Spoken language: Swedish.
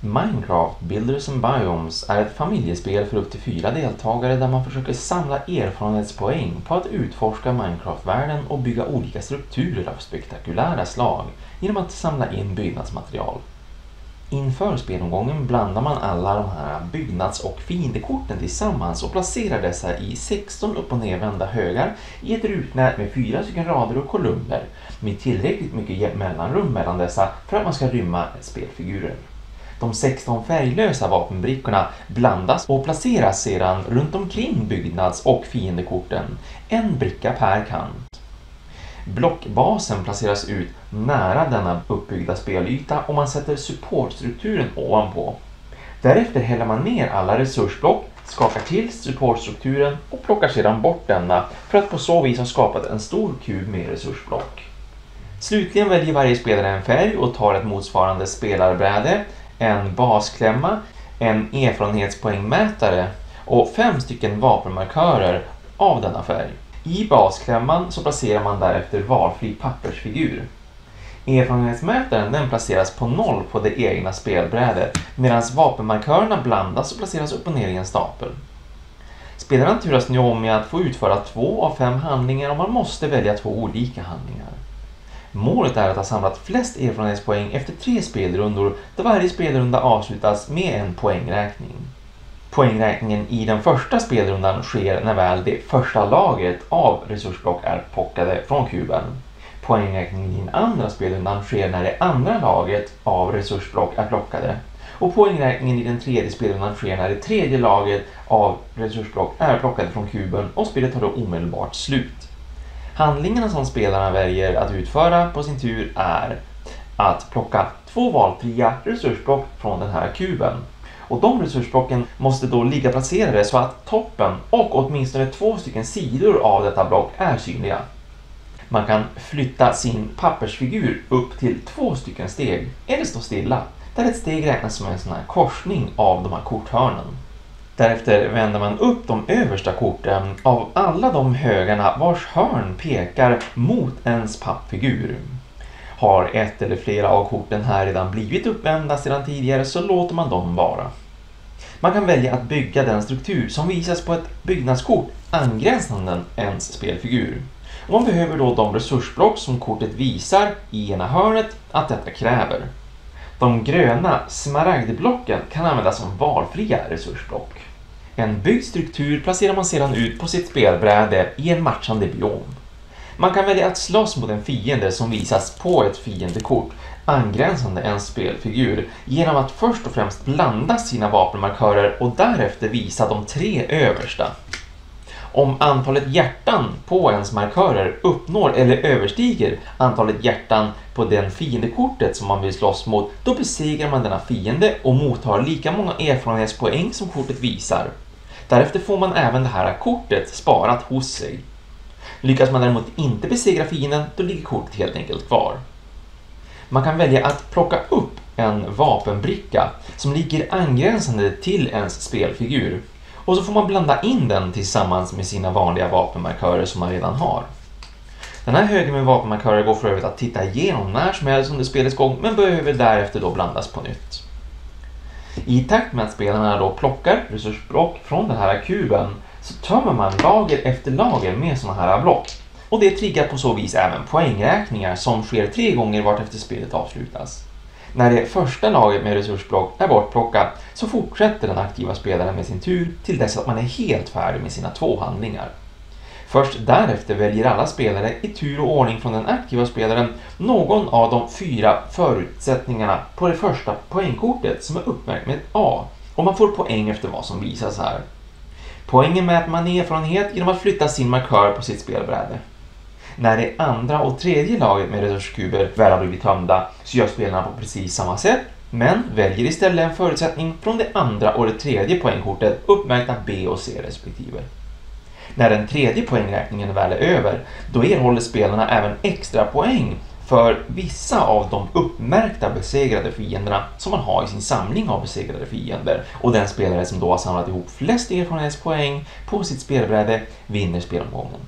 Minecraft Builders and Biomes är ett familjespel för upp till fyra deltagare där man försöker samla erfarenhetspoäng på att utforska Minecraft-världen och bygga olika strukturer av spektakulära slag genom att samla in byggnadsmaterial. Inför spelomgången blandar man alla de här byggnads och fiendekorten tillsammans och placerar dessa i 16 upp och nervända högar i ett rutnät med fyra stycken rader och kolumner med tillräckligt mycket mellanrum mellan dessa för att man ska rymma spelfigurer. De 16 färglösa vapenbrickorna blandas och placeras sedan runt omkring byggnads och fiendekorten, en bricka per kant. Blockbasen placeras ut nära denna uppbyggda spelyta och man sätter supportstrukturen ovanpå. Därefter häller man ner alla resursblock, skakar till supportstrukturen och plockar sedan bort denna för att på så vis ha skapat en stor kub med resursblock. Slutligen väljer varje spelare en färg och tar ett motsvarande spelarbräde en basklämma, en erfarenhetspoängmätare och fem stycken vapenmarkörer av denna färg. I basklämman så placerar man därefter valfri pappersfigur. Erfarenhetsmätaren den placeras på noll på det egna spelbrädet medan vapenmarkörerna blandas och placeras upp och ner i en stapel. Spelaren turas nu om med att få utföra två av fem handlingar och man måste välja två olika handlingar. Målet är att ha samlat flest erfarenhetspoäng efter tre spelrundor där varje spelrunda avslutas med en poängräkning. Poängräkningen i den första spelrundan sker när väl det första lagret av resursblock är plockade från kuben. Poängräkningen i den andra spelrundan sker när det andra lagret av resursblock är plockade. Och poängräkningen i den tredje spelrundan sker när det tredje lagret av resursblock är plockade från kuben och spelet tar då omedelbart slut. Handlingarna som spelarna väljer att utföra på sin tur är att plocka två valfria resursblock från den här kuben. Och de resursblocken måste då ligga placerade så att toppen och åtminstone två stycken sidor av detta block är synliga. Man kan flytta sin pappersfigur upp till två stycken steg eller stå stilla, där ett steg räknas som en sån här korsning av de här korthörnen. Därefter vänder man upp de översta korten av alla de högarna vars hörn pekar mot ens pappfigur. Har ett eller flera av korten här redan blivit uppvända sedan tidigare så låter man dem vara. Man kan välja att bygga den struktur som visas på ett byggnadskort angränsande ens spelfigur. Och man behöver då de resursblock som kortet visar i ena hörnet att detta kräver. De gröna smaragdblocken kan användas som valfria resursblock. En byggd struktur placerar man sedan ut på sitt spelbräde i en matchande biom. Man kan välja att slåss mot en fiende som visas på ett fiendekort angränsande en spelfigur genom att först och främst blanda sina vapenmarkörer och därefter visa de tre översta. Om antalet hjärtan på ens markörer uppnår eller överstiger antalet hjärtan på den fiendekortet som man vill slåss mot, då besegrar man denna fiende och mottar lika många erfarenhetspoäng som kortet visar. Därefter får man även det här kortet sparat hos sig. Lyckas man däremot inte besegra fienden, då ligger kortet helt enkelt kvar. Man kan välja att plocka upp en vapenbricka som ligger angränsande till ens spelfigur och så får man blanda in den tillsammans med sina vanliga vapenmarkörer som man redan har. Den här högen med vapenmarkörer går för övrigt att titta igenom när som helst under spelets gång men behöver därefter då blandas på nytt. I takt med att spelarna då plockar resursblock från den här kuben så tömmer man lager efter lager med sådana här block. Och det triggar på så vis även poängräkningar som sker tre gånger vart efter spelet avslutas. När det första laget med resursblock är bortplockat så fortsätter den aktiva spelaren med sin tur till dess att man är helt färdig med sina två handlingar. Först därefter väljer alla spelare i tur och ordning från den aktiva spelaren någon av de fyra förutsättningarna på det första poängkortet som är uppmärkt med ett A och man får poäng efter vad som visas här. Poängen mäter man i erfarenhet genom att flytta sin markör på sitt spelbräde. När det andra och tredje laget med resurskuber väl har blivit tömda så gör spelarna på precis samma sätt men väljer istället en förutsättning från det andra och det tredje poängkortet uppmärkta B och C respektive. När den tredje poängräkningen väl är över, då erhåller spelarna även extra poäng för vissa av de uppmärkta besegrade fienderna som man har i sin samling av besegrade fiender. Och den spelare som då har samlat ihop flest erfarenhetspoäng på sitt spelbräde vinner spelomgången.